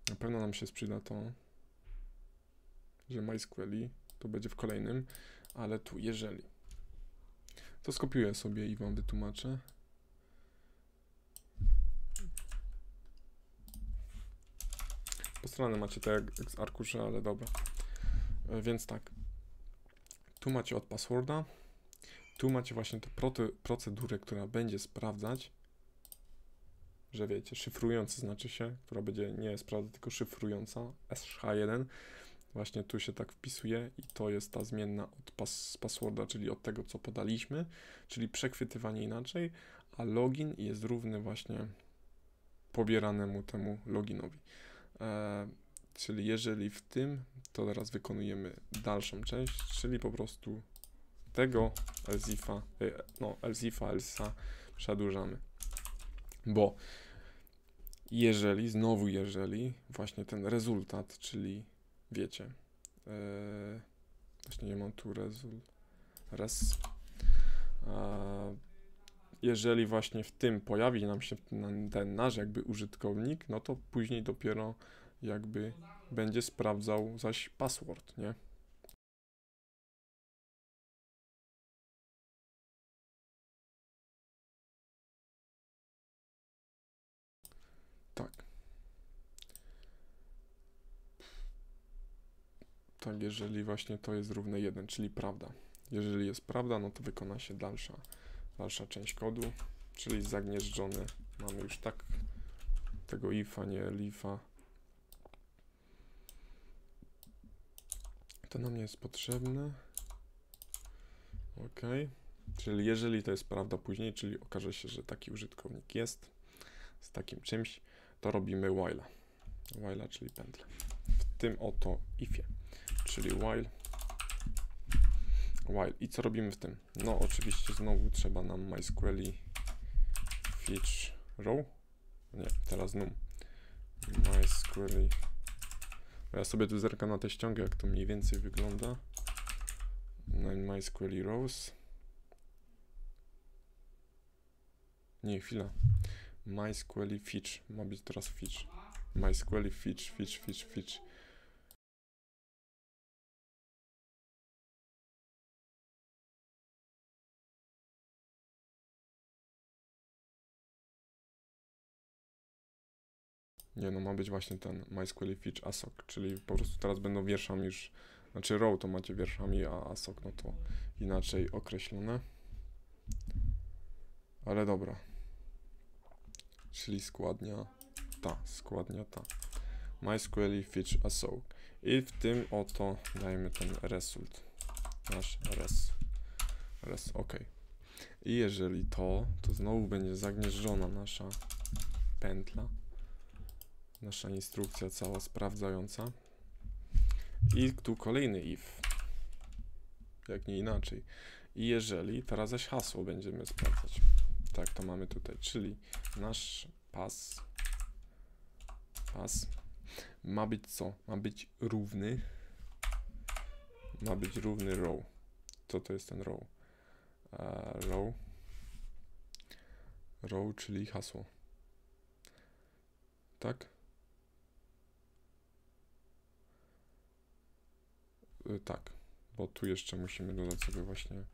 na pewno nam się sprzyda to, że MySQL to będzie w kolejnym, ale tu jeżeli. To skopiuję sobie i wam wytłumaczę. Po stronę macie te jak z arkusze, ale dobra. E, Więc tak. Tu macie od passworda. Tu macie właśnie tę procedurę, która będzie sprawdzać, że wiecie, szyfrujący znaczy się, która będzie nie sprawdzać, tylko szyfrująca, SH1. Właśnie tu się tak wpisuje i to jest ta zmienna od pas passworda, czyli od tego, co podaliśmy, czyli przechwytywanie inaczej, a login jest równy właśnie pobieranemu temu loginowi. E, czyli jeżeli w tym, to teraz wykonujemy dalszą część, czyli po prostu tego elsifa, e, no elsifa, elsa przedłużamy. Bo jeżeli, znowu jeżeli, właśnie ten rezultat, czyli wiecie, e, właśnie nie mam tu rezult, res, jeżeli właśnie w tym pojawi nam się ten nasz jakby użytkownik, no to później dopiero jakby będzie sprawdzał zaś password, nie? Tak. Tak, jeżeli właśnie to jest równe 1, czyli prawda. Jeżeli jest prawda, no to wykona się dalsza, dalsza część kodu, czyli zagnieżdżony. Mamy już tak tego ifa, nie lifa. To nam nie jest potrzebne. Ok. Czyli jeżeli to jest prawda później, czyli okaże się, że taki użytkownik jest z takim czymś, to robimy while. while'a, czyli pętlę. W tym oto ifie, czyli while, while. I co robimy w tym? No oczywiście znowu trzeba nam MySQL fetch row, nie, teraz num, MySQL, ja sobie tu zerkam na tę ściągę, jak to mniej więcej wygląda, no MySQL rows, nie, chwila, MySQL fetch, ma być teraz fetch, MySQL fetch, fetch, fetch, fetch, Nie no, ma być właśnie ten MySQL Fetch ASOC, czyli po prostu teraz będą wierszami już, znaczy row to macie wierszami, a ASOC no to inaczej określone. Ale dobra. Czyli składnia ta, składnia ta. MySQL Fetch ASOC. I w tym oto dajmy ten result. Nasz res. Res, ok. I jeżeli to, to znowu będzie zagnieżdżona nasza pętla nasza instrukcja cała sprawdzająca. I tu kolejny if. Jak nie inaczej. I jeżeli, teraz zaś hasło będziemy sprawdzać. Tak, to mamy tutaj, czyli nasz pas, pas ma być co? Ma być równy, ma być równy row. Co to jest ten row? Uh, row, row, czyli hasło. Tak? Tak, bo tu jeszcze musimy dodać sobie właśnie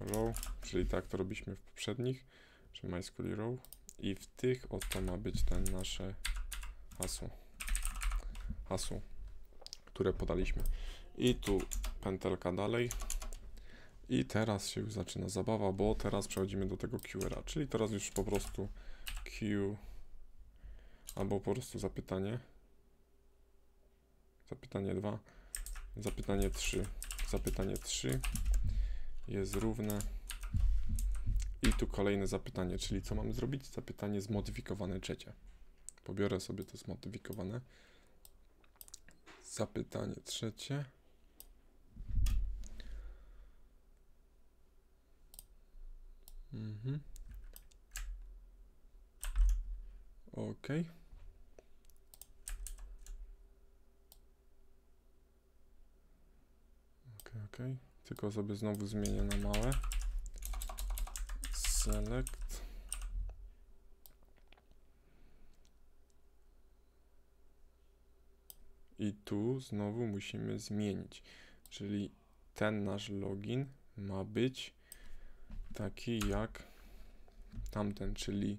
row, czyli tak to robiliśmy w poprzednich, czy MySQL row i w tych oto ma być ten nasze hasło, hasło, które podaliśmy. I tu pętelka dalej. I teraz się już zaczyna zabawa, bo teraz przechodzimy do tego QRA, czyli teraz już po prostu Q albo po prostu zapytanie. Zapytanie 2 Zapytanie 3. Zapytanie 3 jest równe. I tu kolejne zapytanie, czyli co mamy zrobić? Zapytanie zmodyfikowane trzecie. Pobiorę sobie to zmodyfikowane. Zapytanie trzecie. Mhm. OK. Ok. Tylko sobie znowu zmienię na małe. Select. I tu znowu musimy zmienić. Czyli ten nasz login ma być taki jak tamten, czyli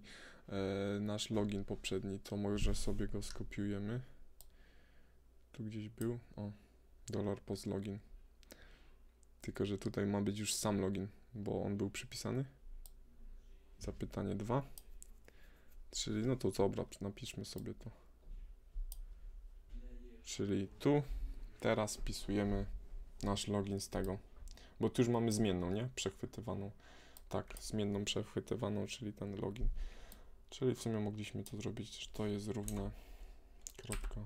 e, nasz login poprzedni. To może sobie go skopiujemy. Tu gdzieś był. O, dolar post login. Tylko, że tutaj ma być już sam login, bo on był przypisany. Zapytanie 2. Czyli, no to dobra, napiszmy sobie to. Czyli tu teraz wpisujemy nasz login z tego, bo tu już mamy zmienną, nie? Przechwytywaną. Tak, zmienną przechwytywaną, czyli ten login. Czyli w sumie mogliśmy to zrobić, że to jest równe kropka.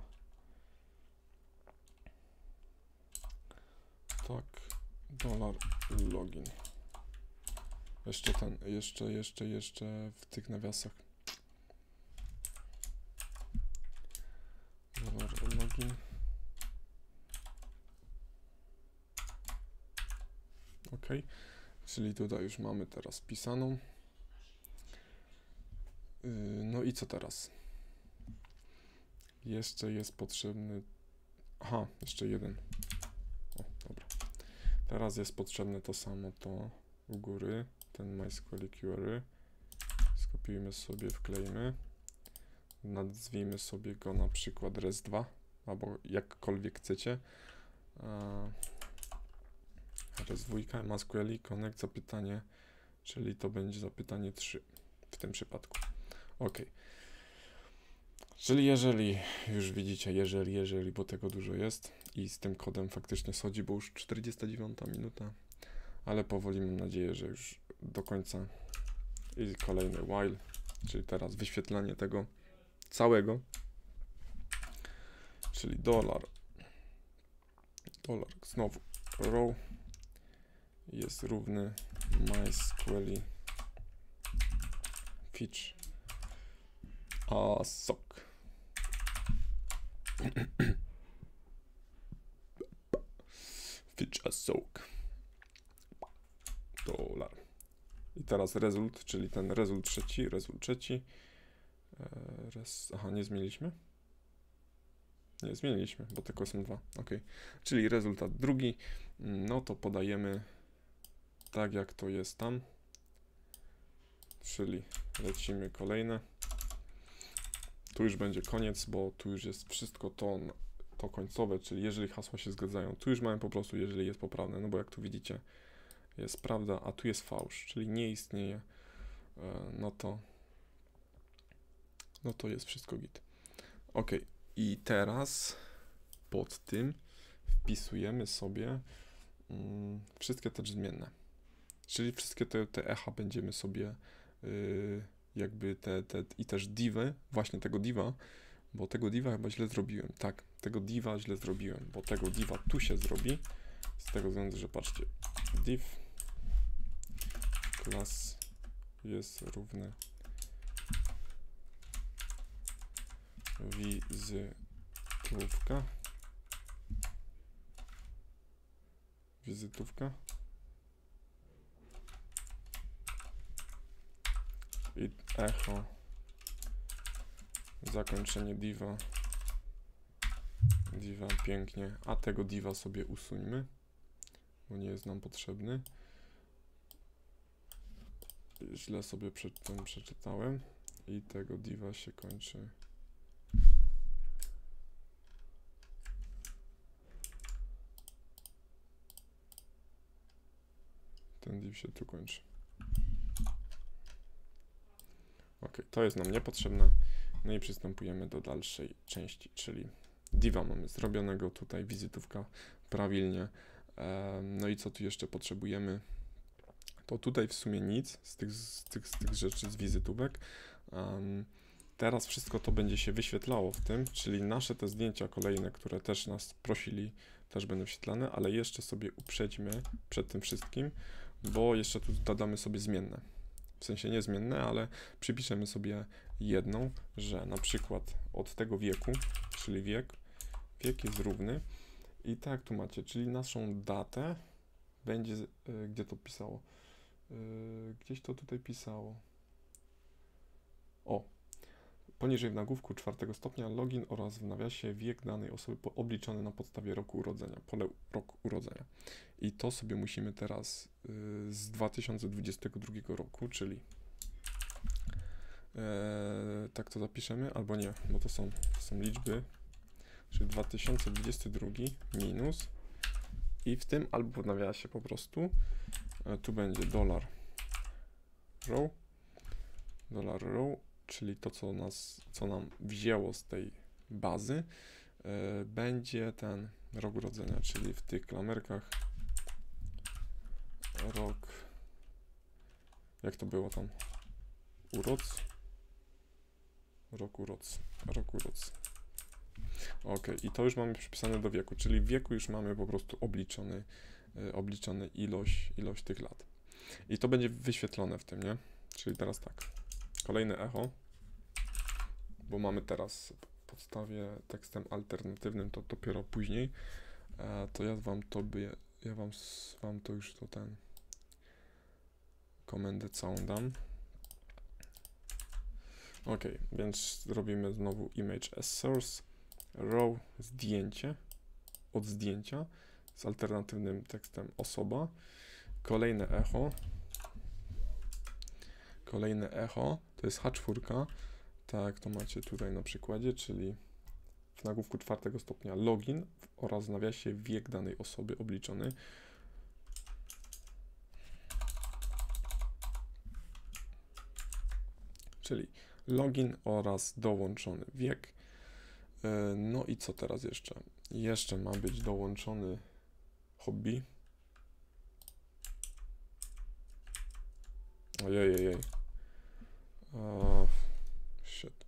Tak dolar login. Jeszcze ten, jeszcze, jeszcze, jeszcze w tych nawiasach. Dolar login. Ok, czyli tutaj już mamy teraz pisaną. Yy, no i co teraz? Jeszcze jest potrzebny. Aha, jeszcze jeden. Teraz jest potrzebne to samo to u góry, ten MySQL query. Skopiujmy sobie, wklejmy. Nazwijmy sobie go na przykład res2, albo jakkolwiek chcecie. res2, MySQL, connect, zapytanie, czyli to będzie zapytanie 3 w tym przypadku. OK. Czyli jeżeli, już widzicie, jeżeli, jeżeli, bo tego dużo jest i z tym kodem faktycznie schodzi, bo już 49 minuta, ale powoli mam nadzieję, że już do końca i kolejny while, czyli teraz wyświetlanie tego całego. czyli dolar, dolar, znowu row jest równy MySQL fetch a sok. fetch a soak. Dolar. I teraz result, czyli ten result trzeci, result trzeci. E, res, aha, nie zmieniliśmy? Nie, zmieniliśmy, bo tylko są dwa. Ok. Czyli rezultat drugi, no to podajemy tak jak to jest tam. Czyli lecimy kolejne. Tu już będzie koniec, bo tu już jest wszystko to, to końcowe, czyli jeżeli hasła się zgadzają, tu już mamy po prostu, jeżeli jest poprawne, no bo jak tu widzicie, jest prawda, a tu jest fałsz, czyli nie istnieje, e, no to no to jest wszystko git. Ok, i teraz pod tym wpisujemy sobie mm, wszystkie te zmienne. Czyli wszystkie te, te echa będziemy sobie yy, jakby te, te i też divy, właśnie tego diva, bo tego diva chyba źle zrobiłem. Tak, tego diva źle zrobiłem, bo tego diva tu się zrobi. Z tego względu, że patrzcie, div class jest równy wizytówka. Wizytówka. I echo. Zakończenie diva diva pięknie a tego diva sobie usuńmy bo nie jest nam potrzebny źle sobie przed tym przeczytałem i tego diva się kończy ten div się tu kończy. Ok, to jest nam niepotrzebne. No i przystępujemy do dalszej części, czyli diva mamy zrobionego, tutaj wizytówka prawilnie. No i co tu jeszcze potrzebujemy? To tutaj w sumie nic z tych, z tych, z tych rzeczy, z wizytówek. Um, teraz wszystko to będzie się wyświetlało w tym, czyli nasze te zdjęcia kolejne, które też nas prosili, też będą wyświetlane, ale jeszcze sobie uprzedźmy przed tym wszystkim, bo jeszcze tu dodamy sobie zmienne. W sensie niezmienne, ale przypiszemy sobie jedną, że na przykład od tego wieku, czyli wiek, wiek jest równy i tak tu macie, czyli naszą datę będzie, yy, gdzie to pisało? Yy, gdzieś to tutaj pisało. O, Poniżej w nagłówku czwartego stopnia login oraz w nawiasie wiek danej osoby obliczony na podstawie roku urodzenia, pole rok urodzenia. I to sobie musimy teraz y, z 2022 roku, czyli e, tak to zapiszemy, albo nie, bo to są, to są liczby, czyli 2022 minus. I w tym albo w nawiasie po prostu e, tu będzie dolar row, dolar row czyli to, co, nas, co nam wzięło z tej bazy, yy, będzie ten rok urodzenia, czyli w tych klamerkach. Rok, jak to było tam, uroc, rok uroc, rok uroc. Ok, i to już mamy przypisane do wieku, czyli w wieku już mamy po prostu obliczony, yy, obliczony ilość, ilość tych lat. I to będzie wyświetlone w tym, nie? Czyli teraz tak. Kolejne echo, bo mamy teraz podstawie tekstem alternatywnym, to dopiero później, e, to ja wam to by, ja wam, wam to już to ten komendę całą dam. Ok, więc robimy znowu image as source, row zdjęcie od zdjęcia z alternatywnym tekstem osoba, kolejne echo, kolejne echo, to jest H4, tak to macie tutaj na przykładzie, czyli w nagłówku czwartego stopnia login oraz w nawiasie wiek danej osoby obliczony. Czyli login oraz dołączony wiek. E, no i co teraz jeszcze? Jeszcze ma być dołączony hobby. Ojej, ojej. Uh, shit.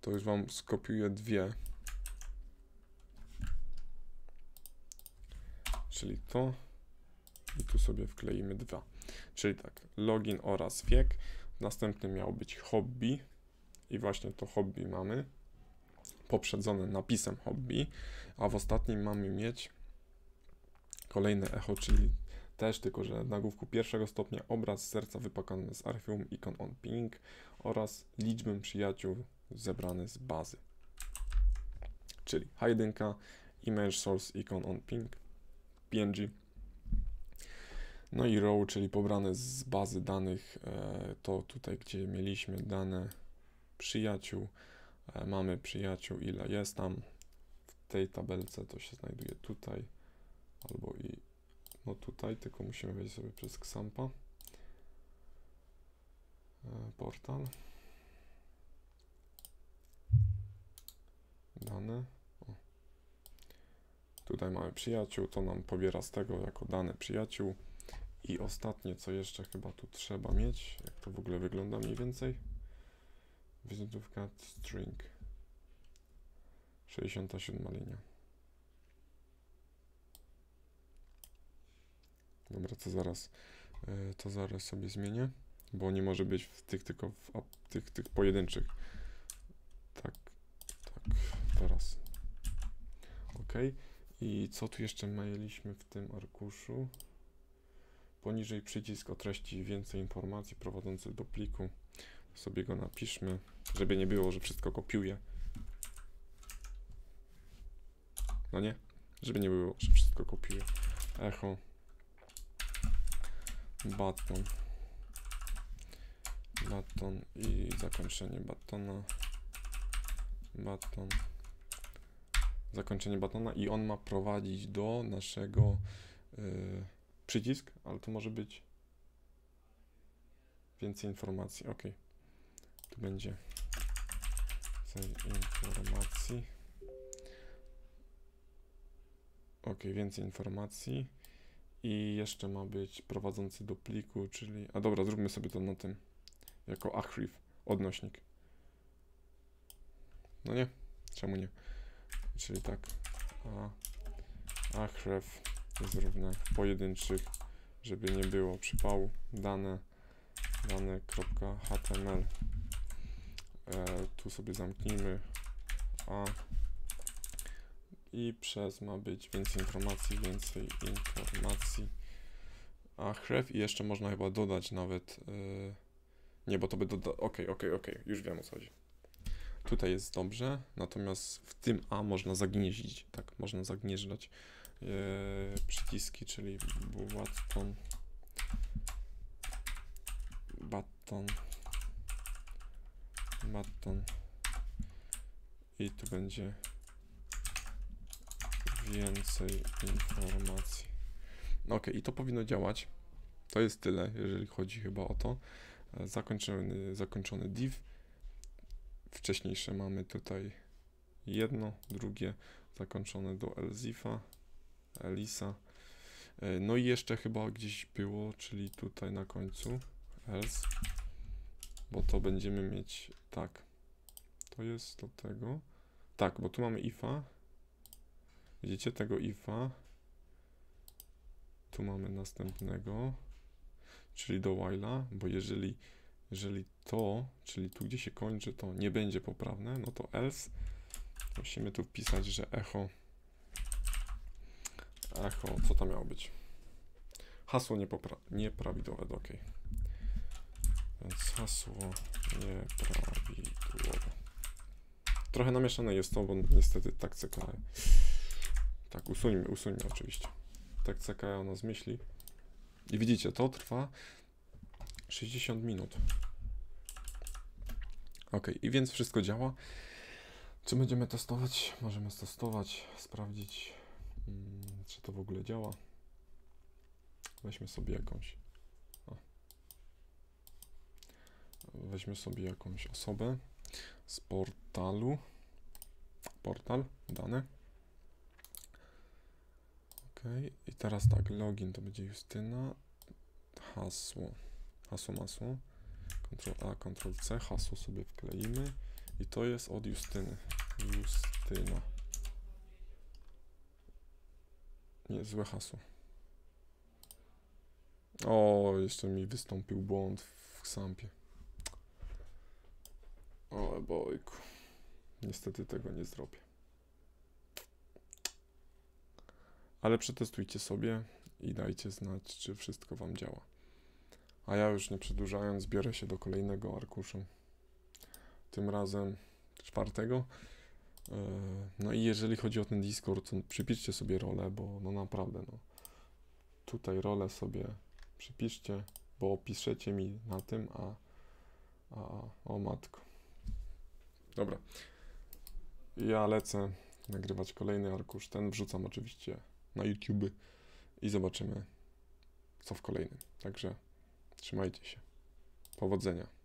To już wam skopiuję dwie. Czyli to. I tu sobie wkleimy dwa. Czyli tak, login oraz wiek. Następny miał być hobby. I właśnie to hobby mamy poprzedzone napisem hobby, a w ostatnim mamy mieć kolejne echo, czyli też tylko, że nagłówku pierwszego stopnia obraz serca wypakany z archiwum icon on ping oraz liczbę przyjaciół zebrany z bazy. Czyli H1, image source icon on ping, png. No i row, czyli pobrane z bazy danych, e, to tutaj, gdzie mieliśmy dane przyjaciół, mamy przyjaciół, ile jest tam. W tej tabelce to się znajduje tutaj, albo i no tutaj, tylko musimy wejść sobie przez Xampa. E, portal. Dane. O. Tutaj mamy przyjaciół, to nam pobiera z tego jako dane przyjaciół. I ostatnie, co jeszcze chyba tu trzeba mieć, jak to w ogóle wygląda mniej więcej. Wizytówka string. 67 linia. Dobra, to zaraz, e, to zaraz sobie zmienię, bo nie może być w tych tylko w tych, tych pojedynczych. Tak, tak, teraz. Ok. I co tu jeszcze mieliśmy w tym arkuszu? Poniżej przycisk o treści więcej informacji prowadzący do pliku. Sobie go napiszmy, żeby nie było, że wszystko kopiuję. No nie? Żeby nie było, że wszystko kopiuję. Echo baton baton i zakończenie batona baton zakończenie batona i on ma prowadzić do naszego yy, przycisk, ale to może być więcej informacji, ok tu będzie informacji ok, więcej informacji i jeszcze ma być prowadzący do pliku, czyli... A dobra, zróbmy sobie to na tym, jako achref, odnośnik. No nie, czemu nie? Czyli tak, a achref jest równe pojedynczych, żeby nie było przypału, dane, dane.html tu sobie zamknijmy a i przez ma być więcej informacji, więcej informacji. A chref i jeszcze można chyba dodać nawet, yy, nie, bo to by doda, ok, ok, ok, już wiem o co chodzi. Tutaj jest dobrze, natomiast w tym A można zagnieździć, tak, można zagnieżdżać yy, przyciski, czyli button, button, button i tu będzie więcej informacji. Ok, i to powinno działać. To jest tyle, jeżeli chodzi chyba o to. Zakończony, zakończony div. Wcześniejsze mamy tutaj jedno, drugie zakończone do Elzifa, Elisa. E, no i jeszcze chyba gdzieś było, czyli tutaj na końcu else, bo to będziemy mieć tak. To jest do tego. Tak, bo tu mamy ifa, Widzicie tego ifa? Tu mamy następnego, czyli do while'a, bo jeżeli, jeżeli to, czyli tu gdzie się kończy, to nie będzie poprawne, no to else musimy tu wpisać, że echo echo, co to miało być? Hasło niepopra nieprawidłowe, ok. Więc hasło nieprawidłowe. Trochę namieszane jest to, bo niestety tak CKE. Tak, usuńmy, usuńmy oczywiście. Tak CKE nas myśli. I widzicie, to trwa 60 minut. Ok, i więc wszystko działa. Czy będziemy testować? Możemy testować, sprawdzić, hmm, czy to w ogóle działa. Weźmy sobie jakąś. O. Weźmy sobie jakąś osobę z portalu. Portal, dane. Ok, i teraz tak, login to będzie Justyna, hasło, hasło masło, Ctrl A, Ctrl C, hasło sobie wkleimy i to jest od Justyny, Justyna. Nie, złe hasło. O, jeszcze mi wystąpił błąd w Xampie. O, bojku. Niestety tego nie zrobię. Ale przetestujcie sobie i dajcie znać, czy wszystko Wam działa. A ja już nie przedłużając, biorę się do kolejnego arkuszu. Tym razem czwartego. E, No i jeżeli chodzi o ten Discord, to przypiszcie sobie rolę, bo no naprawdę, no. Tutaj rolę sobie przypiszcie, bo piszecie mi na tym, a, a o matko. Dobra. Ja lecę nagrywać kolejny arkusz. Ten wrzucam oczywiście na YouTube i zobaczymy, co w kolejnym. Także trzymajcie się. Powodzenia.